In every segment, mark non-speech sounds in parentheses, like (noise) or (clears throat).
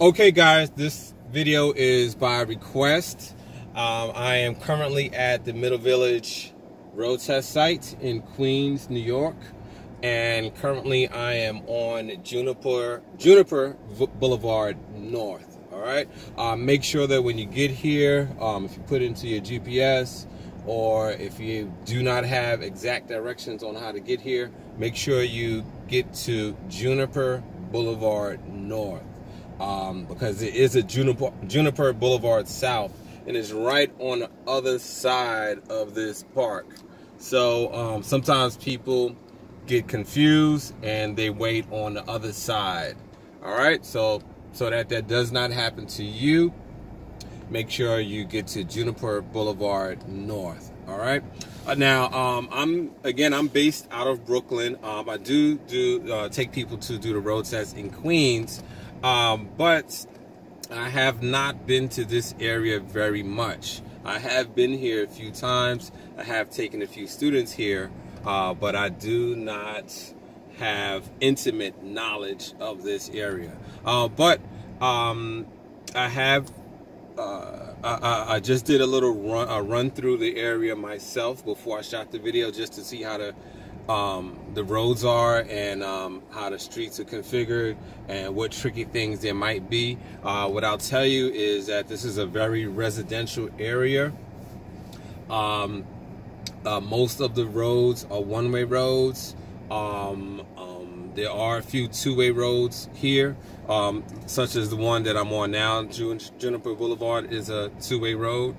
Okay, guys, this video is by request. Um, I am currently at the Middle Village road test site in Queens, New York. And currently I am on Juniper, Juniper Boulevard North. All right. Uh, make sure that when you get here, um, if you put into your GPS or if you do not have exact directions on how to get here, make sure you get to Juniper Boulevard North um, because it is a Juniper, Juniper Boulevard South and it's right on the other side of this park. So um, sometimes people get confused and they wait on the other side. All right, so so that that does not happen to you, make sure you get to Juniper Boulevard North. All right. Uh, now, um, I'm again, I'm based out of Brooklyn. Um, I do do uh, take people to do the road test in Queens. Um, but I have not been to this area very much. I have been here a few times. I have taken a few students here, uh, but I do not have intimate knowledge of this area. Uh, but um, I have, uh, I, I, just did a little run, a run through the area myself before I shot the video just to see how to um, the roads are and um, how the streets are configured and what tricky things there might be. Uh, what I'll tell you is that this is a very residential area. Um, uh, most of the roads are one-way roads. Um, um, there are a few two-way roads here, um, such as the one that I'm on now. Juniper Boulevard is a two-way road.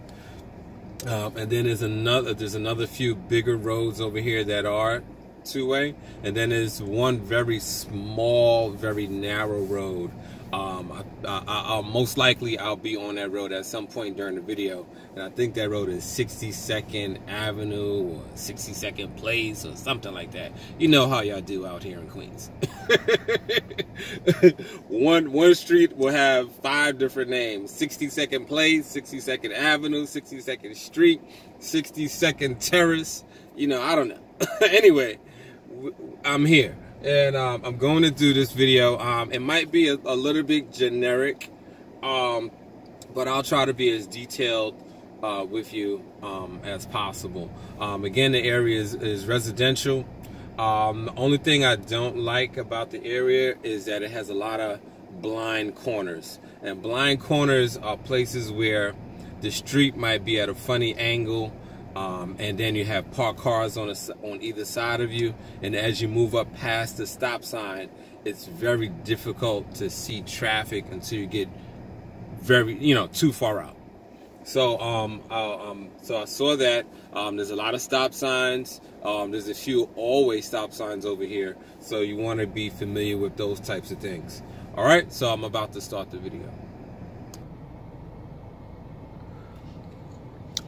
Uh, and then there's another there's another few bigger roads over here that are two-way, and then there's one very small, very narrow road. Um, I, I, most likely I'll be on that road at some point during the video, and I think that road is 62nd Avenue or 62nd Place or something like that. You know how y'all do out here in Queens. (laughs) one one street will have five different names: 62nd Place, 62nd Avenue, 62nd Street, 62nd Terrace. You know, I don't know. (laughs) anyway, I'm here and um, I'm going to do this video. Um, it might be a, a little bit generic, um, but I'll try to be as detailed uh, with you um, as possible. Um, again, the area is, is residential. Um, the only thing I don't like about the area is that it has a lot of blind corners. And blind corners are places where the street might be at a funny angle um, and then you have parked cars on, a, on either side of you. And as you move up past the stop sign, it's very difficult to see traffic until you get very, you know, too far out. So, um, I, um, so I saw that um, there's a lot of stop signs. Um, there's a few all-way stop signs over here. So you want to be familiar with those types of things. All right, so I'm about to start the video.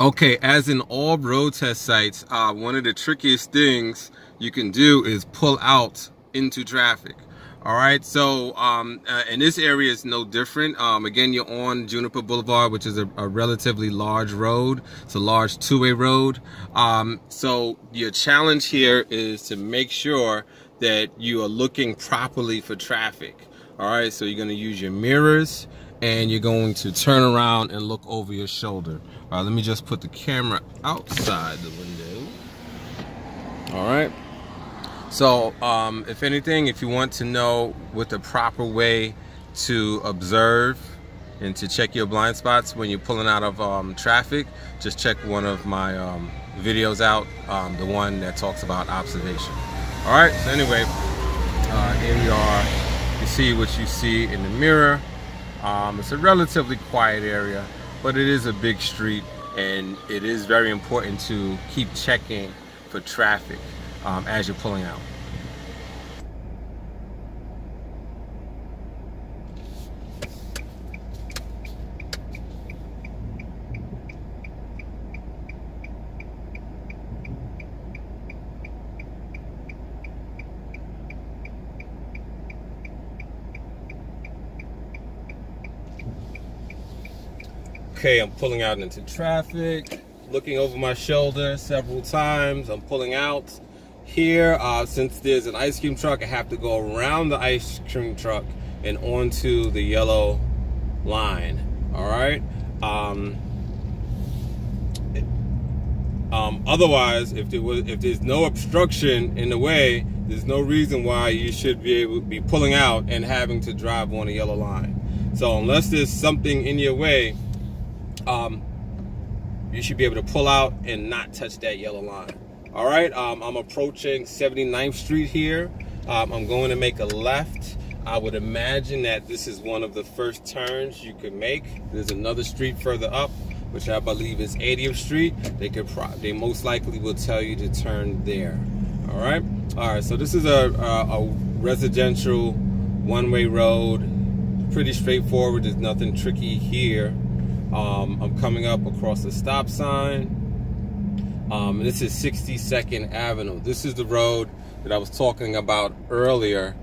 Okay, as in all road test sites, uh, one of the trickiest things you can do is pull out into traffic. All right, so um, uh, and this area is no different. Um, again, you're on Juniper Boulevard, which is a, a relatively large road. It's a large two-way road. Um, so your challenge here is to make sure that you are looking properly for traffic. All right, so you're going to use your mirrors and you're going to turn around and look over your shoulder. All right, let me just put the camera outside the window. All right. So, um, if anything, if you want to know what the proper way to observe and to check your blind spots when you're pulling out of um, traffic, just check one of my um, videos out, um, the one that talks about observation. All right, so anyway, uh, here we are. You see what you see in the mirror. Um, it's a relatively quiet area, but it is a big street and it is very important to keep checking for traffic um, as you're pulling out. Okay, I'm pulling out into traffic, looking over my shoulder several times. I'm pulling out here. Uh, since there's an ice cream truck, I have to go around the ice cream truck and onto the yellow line. All right. Um, um, otherwise, if there was, if there's no obstruction in the way, there's no reason why you should be able to be pulling out and having to drive on a yellow line. So unless there's something in your way, um, you should be able to pull out and not touch that yellow line. All right, um, I'm approaching 79th Street here. Um, I'm going to make a left. I would imagine that this is one of the first turns you could make. There's another street further up which I believe is 80th Street, they could they most likely will tell you to turn there. All right, all right. So this is a, a, a residential one-way road, pretty straightforward. There's nothing tricky here. Um, I'm coming up across the stop sign. Um, this is 62nd Avenue. This is the road that I was talking about earlier.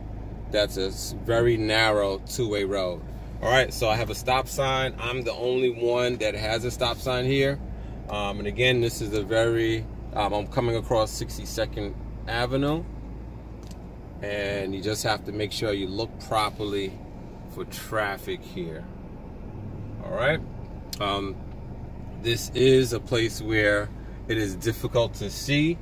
That's a very narrow two-way road. All right, so I have a stop sign. I'm the only one that has a stop sign here. Um, and again, this is a very, um, I'm coming across 62nd Avenue. And you just have to make sure you look properly for traffic here. All right. Um, this is a place where it is difficult to see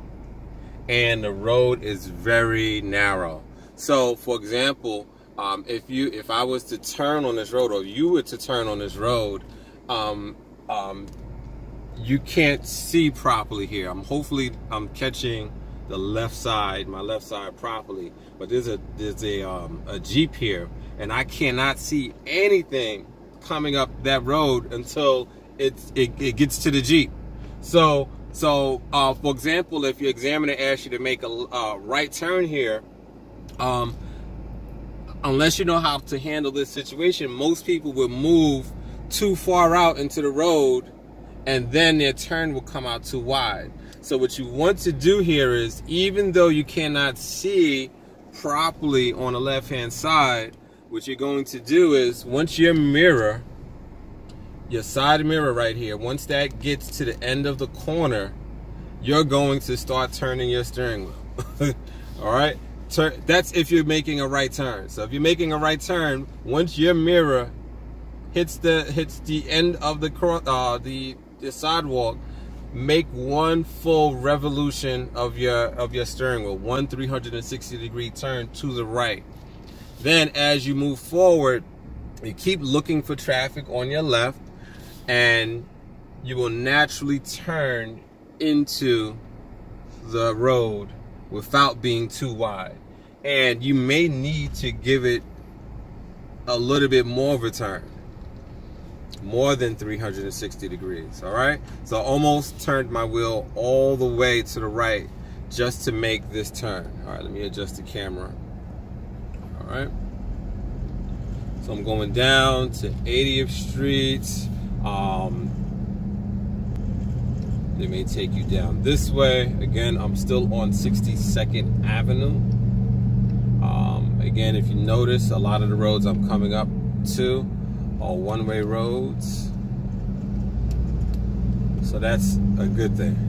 and the road is very narrow. So for example, um, if you if I was to turn on this road or you were to turn on this road, um, um, you can't see properly here. I'm hopefully I'm catching the left side, my left side properly, but there's a there's a um, a Jeep here, and I cannot see anything coming up that road until it's it, it gets to the Jeep. So so uh, for example, if your examiner asks you to make a uh, right turn here, um, unless you know how to handle this situation, most people will move too far out into the road and then their turn will come out too wide. So what you want to do here is, even though you cannot see properly on the left-hand side, what you're going to do is, once your mirror, your side mirror right here, once that gets to the end of the corner, you're going to start turning your steering wheel. (laughs) All right? turn that's if you're making a right turn so if you're making a right turn once your mirror hits the hits the end of the uh the the sidewalk make one full revolution of your of your steering wheel one 360 degree turn to the right then as you move forward you keep looking for traffic on your left and you will naturally turn into the road without being too wide. And you may need to give it a little bit more of a turn. More than 360 degrees, all right? So I almost turned my wheel all the way to the right just to make this turn. All right, let me adjust the camera. Right. So I'm going down to 80th Street. Um, they may take you down this way. Again, I'm still on 62nd Avenue. Um, again, if you notice, a lot of the roads I'm coming up to are one-way roads. So that's a good thing.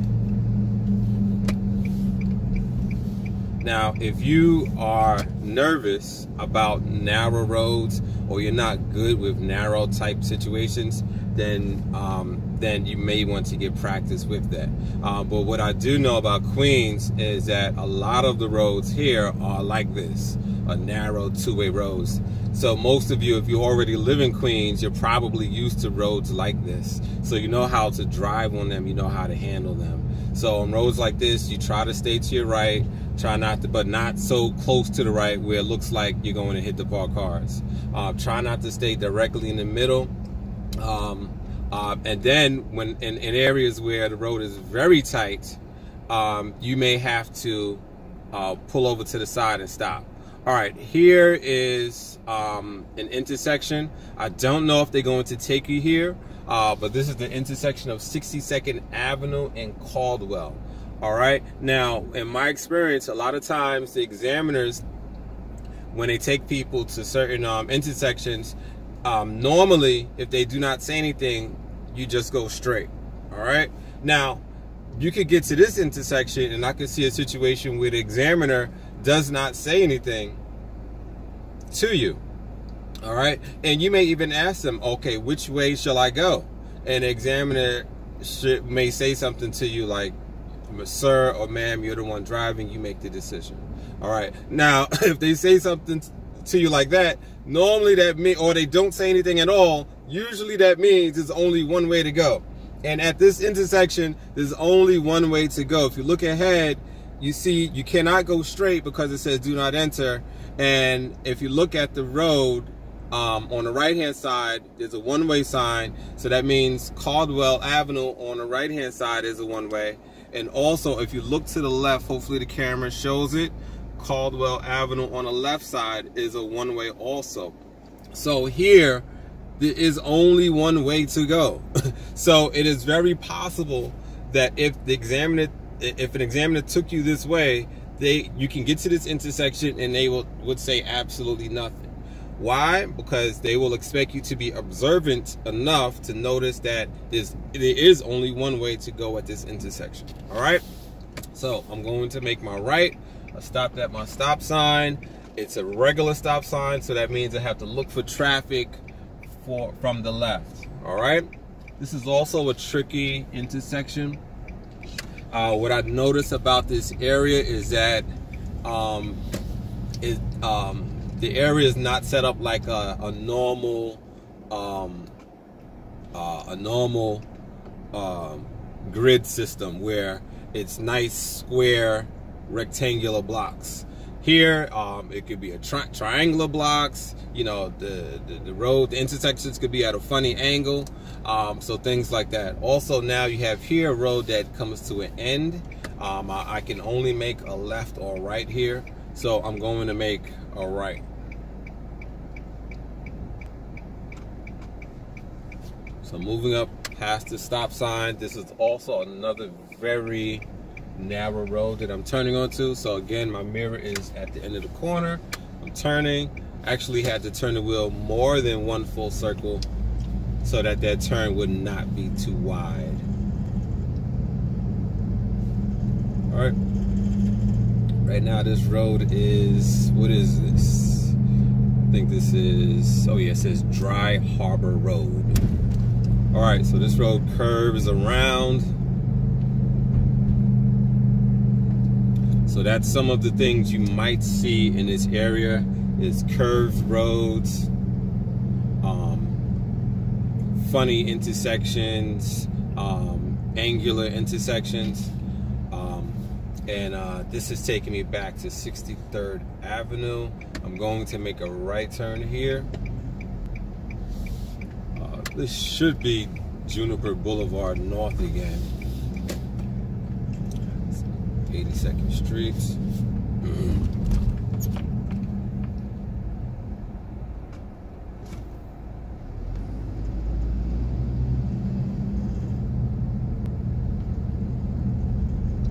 Now, if you are nervous about narrow roads or you're not good with narrow type situations, then um, then you may want to get practice with that. Uh, but what I do know about Queens is that a lot of the roads here are like this, a narrow two-way roads. So most of you, if you already live in Queens, you're probably used to roads like this. So you know how to drive on them, you know how to handle them. So on roads like this, you try to stay to your right, try not to, but not so close to the right where it looks like you're going to hit the parked cars. Uh, try not to stay directly in the middle. Um, uh, and then when in, in, areas where the road is very tight, um, you may have to uh, pull over to the side and stop. All right, here is um, an intersection. I don't know if they're going to take you here, uh, but this is the intersection of 62nd Avenue and Caldwell. All right, now in my experience, a lot of times the examiners, when they take people to certain um, intersections, um, normally, if they do not say anything, you just go straight. All right. Now, you could get to this intersection, and I could see a situation where the examiner does not say anything to you. All right. And you may even ask them, okay, which way shall I go? And the examiner should, may say something to you like, sir or ma'am, you're the one driving, you make the decision. All right. Now, (laughs) if they say something to you like that, normally that means, or they don't say anything at all, usually that means there's only one way to go. And at this intersection, there's only one way to go. If you look ahead, you see you cannot go straight because it says do not enter. And if you look at the road, um, on the right hand side, there's a one way sign. So that means Caldwell Avenue on the right hand side is a one way. And also, if you look to the left, hopefully the camera shows it, Caldwell Avenue on the left side is a one way also. So here, there is only one way to go. (laughs) so it is very possible that if the examiner, if an examiner took you this way, they you can get to this intersection and they will would say absolutely nothing. Why? Because they will expect you to be observant enough to notice that there's, there is only one way to go at this intersection. All right. So I'm going to make my right. I stopped at my stop sign. It's a regular stop sign, so that means I have to look for traffic for from the left. All right. This is also a tricky intersection. Uh, what I noticed about this area is that um, it, um, the area is not set up like a, a normal um, uh, a normal um, grid system where it's nice square rectangular blocks. Here um, it could be a tri triangular blocks you know the, the, the road the intersections could be at a funny angle um, so things like that. Also now you have here a road that comes to an end. Um, I, I can only make a left or right here so I'm going to make a right So moving up past the stop sign, this is also another very narrow road that I'm turning onto. So again, my mirror is at the end of the corner. I'm turning. Actually had to turn the wheel more than one full circle so that that turn would not be too wide. All right. Right now this road is, what is this? I think this is, oh yeah, it says Dry Harbor Road. All right, so this road curves around. So that's some of the things you might see in this area is curved roads, um, funny intersections, um, angular intersections. And uh, this is taking me back to 63rd Avenue. I'm going to make a right turn here. This should be Juniper Boulevard North again. 82nd Street. (clears throat)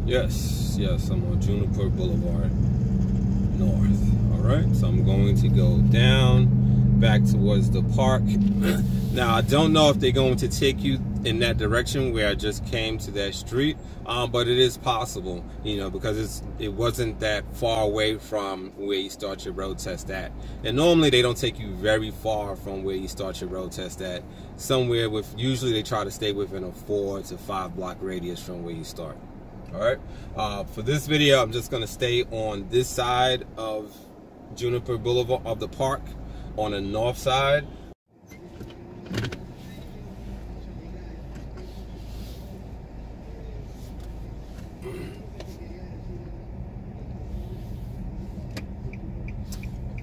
Yes, yes, I'm on Juniper Boulevard North. All right, so I'm going to go down back towards the park. (clears throat) now, I don't know if they're going to take you in that direction where I just came to that street, um, but it is possible, you know, because it's it wasn't that far away from where you start your road test at. And normally they don't take you very far from where you start your road test at. Somewhere with, usually they try to stay within a four to five block radius from where you start. All right. Uh, for this video, I'm just going to stay on this side of Juniper Boulevard of the park on the north side.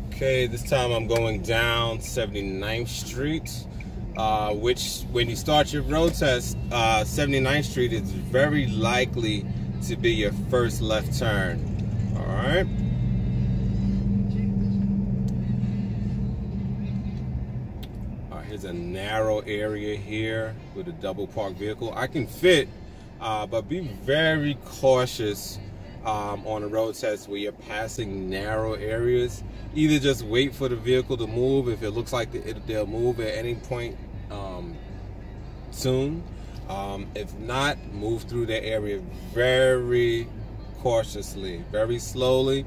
Okay, this time I'm going down 79th Street, uh, which when you start your road test, uh, 79th Street is very likely to be your first left turn. All right. Here's a narrow area here with a double park vehicle. I can fit, uh, but be very cautious um, on a road test where you're passing narrow areas. Either just wait for the vehicle to move if it looks like it, they'll move at any point um, soon. Um, if not, move through that area very cautiously, very slowly.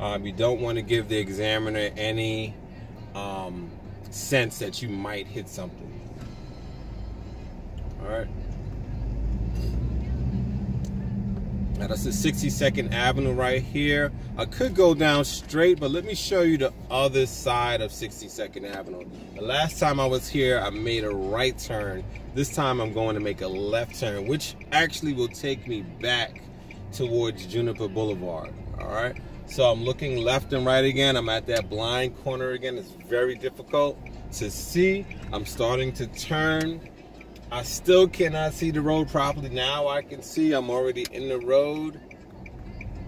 Um, you don't want to give the examiner any um, sense that you might hit something. All right. Now that's the 62nd Avenue right here. I could go down straight, but let me show you the other side of 62nd Avenue. The last time I was here, I made a right turn. This time I'm going to make a left turn, which actually will take me back towards Juniper Boulevard, all right? So I'm looking left and right again. I'm at that blind corner again. It's very difficult to see. I'm starting to turn. I still cannot see the road properly. Now I can see I'm already in the road.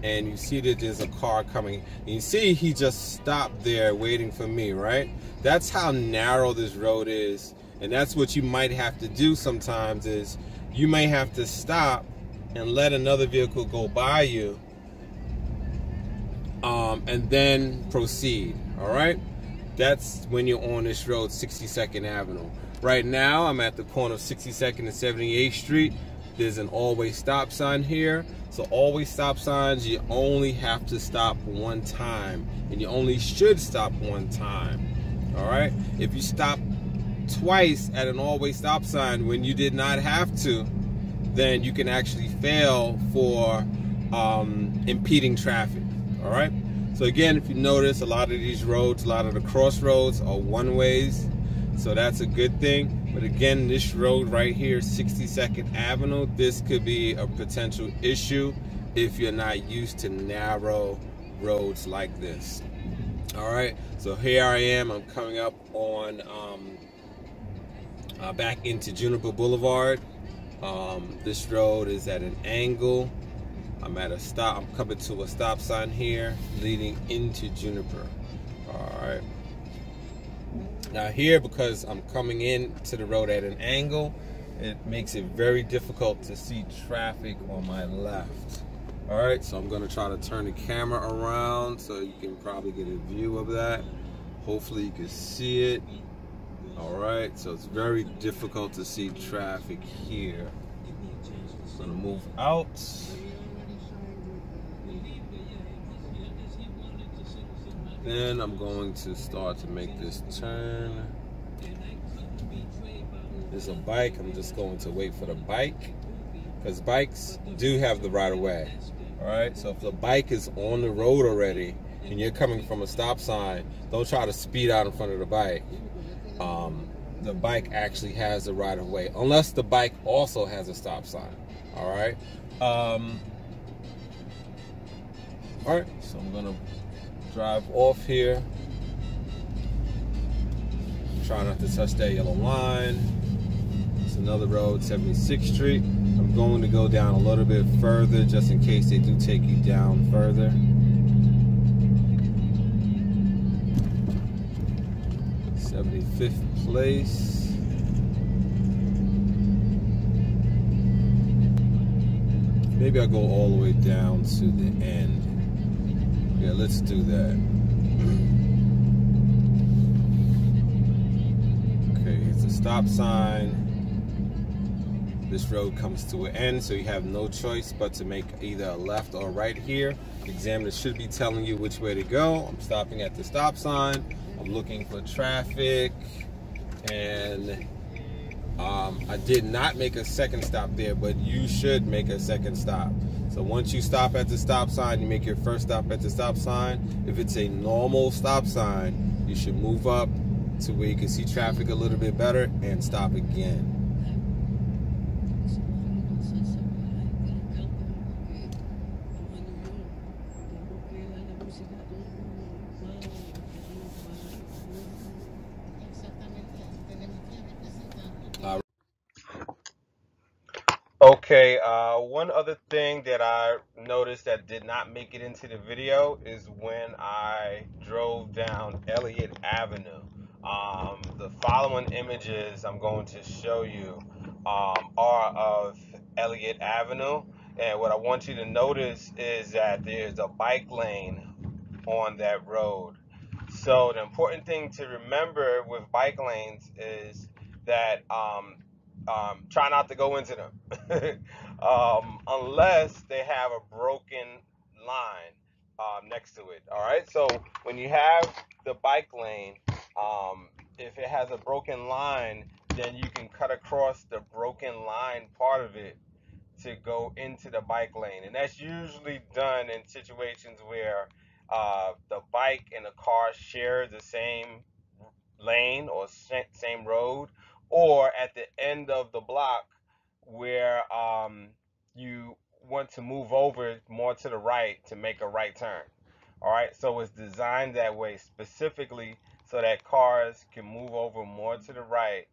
And you see that there's a car coming. And you see he just stopped there waiting for me, right? That's how narrow this road is. And that's what you might have to do sometimes is you may have to stop and let another vehicle go by you um, and then proceed. All right, that's when you're on this road, 62nd Avenue. Right now, I'm at the corner of 62nd and 78th Street. There's an all-way stop sign here. So all-way stop signs, you only have to stop one time, and you only should stop one time. All right. If you stop twice at an all-way stop sign when you did not have to, then you can actually fail for um, impeding traffic. All right. So again, if you notice, a lot of these roads, a lot of the crossroads are one ways. So that's a good thing. But again, this road right here, 62nd Avenue, this could be a potential issue if you're not used to narrow roads like this. All right, so here I am. I'm coming up on um, uh, back into Juniper Boulevard. Um, this road is at an angle. I'm at a stop. I'm coming to a stop sign here leading into Juniper. Now here, because I'm coming in to the road at an angle, it makes it very difficult to see traffic on my left. All right, so I'm gonna try to turn the camera around so you can probably get a view of that. Hopefully you can see it. All right, so it's very difficult to see traffic here. I'm gonna move out. Then I'm going to start to make this turn. There's a bike, I'm just going to wait for the bike because bikes do have the right of way. All right, so if the bike is on the road already and you're coming from a stop sign, don't try to speed out in front of the bike. Um, the bike actually has the right of way, unless the bike also has a stop sign. All right. Um, all right, so I'm gonna drive off here. Try not to touch that yellow line. It's another road, 76th Street. I'm going to go down a little bit further just in case they do take you down further. Seventy-fifth place. Maybe I'll go all the way down to the end. Yeah, let's do that. Okay, it's a stop sign. This road comes to an end, so you have no choice but to make either a left or right here. The examiner should be telling you which way to go. I'm stopping at the stop sign. I'm looking for traffic and um, I did not make a second stop there, but you should make a second stop. So once you stop at the stop sign, you make your first stop at the stop sign. If it's a normal stop sign, you should move up to where you can see traffic a little bit better and stop again. Okay, uh, one other thing that I noticed that did not make it into the video is when I drove down Eliot Avenue. Um, the following images I'm going to show you um, are of Eliot Avenue. And what I want you to notice is that there's a bike lane on that road. So the important thing to remember with bike lanes is that um, um, try not to go into them (laughs) um, unless they have a broken line um, next to it. All right. So when you have the bike lane, um, if it has a broken line, then you can cut across the broken line part of it to go into the bike lane. And that's usually done in situations where uh, the bike and the car share the same lane or same road, or at the end of the block where um, you want to move over more to the right to make a right turn. All right, so it's designed that way specifically so that cars can move over more to the right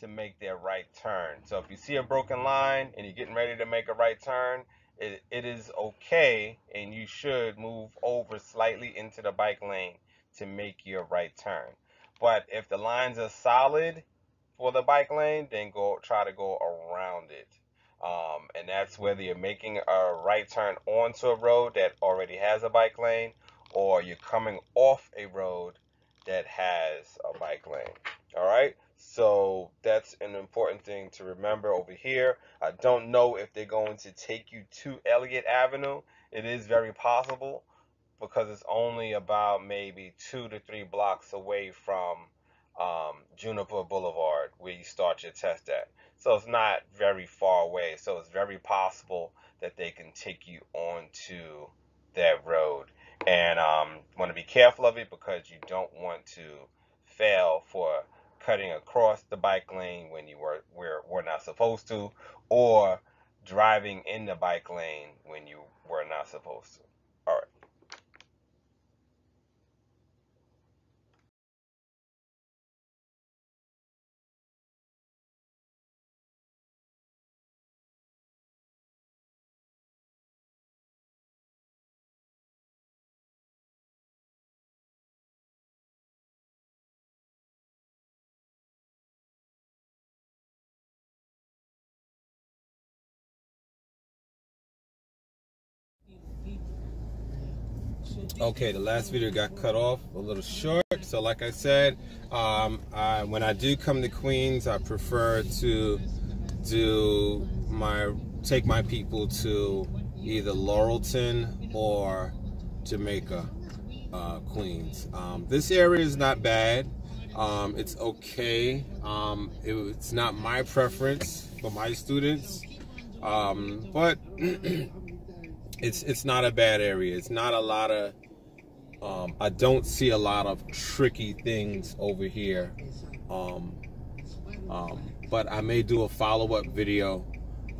to make their right turn. So if you see a broken line and you're getting ready to make a right turn, it, it is okay and you should move over slightly into the bike lane to make your right turn. But if the lines are solid for the bike lane, then go try to go around it. Um, and that's whether you're making a right turn onto a road that already has a bike lane or you're coming off a road that has a bike lane. All right. So that's an important thing to remember over here. I don't know if they're going to take you to Eliot Avenue. It is very possible because it's only about maybe two to three blocks away from um, Juniper Boulevard where you start your test at. So it's not very far away. So it's very possible that they can take you onto that road. And um, want to be careful of it because you don't want to fail for cutting across the bike lane when you were were, were not supposed to, or driving in the bike lane when you were not supposed to. Okay, the last video got cut off a little short. So like I said, um, I, when I do come to Queens, I prefer to do my take my people to either Laurelton or Jamaica, uh, Queens. Um, this area is not bad. Um, it's okay. Um, it, it's not my preference for my students, um, but (clears throat) it's it's not a bad area. It's not a lot of um, I don't see a lot of tricky things over here. Um, um, but I may do a follow-up video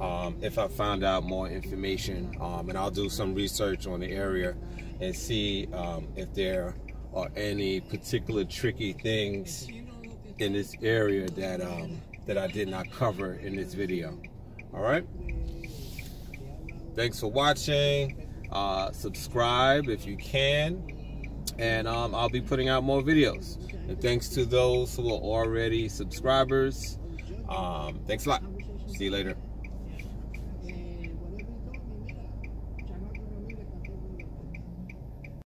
um, if I find out more information. Um, and I'll do some research on the area and see um, if there are any particular tricky things in this area that, that I did not cover in this video. All right? Thanks for watching. Uh, subscribe if you can and um, I'll be putting out more videos. And thanks to those who are already subscribers. Um, thanks a lot. See you later.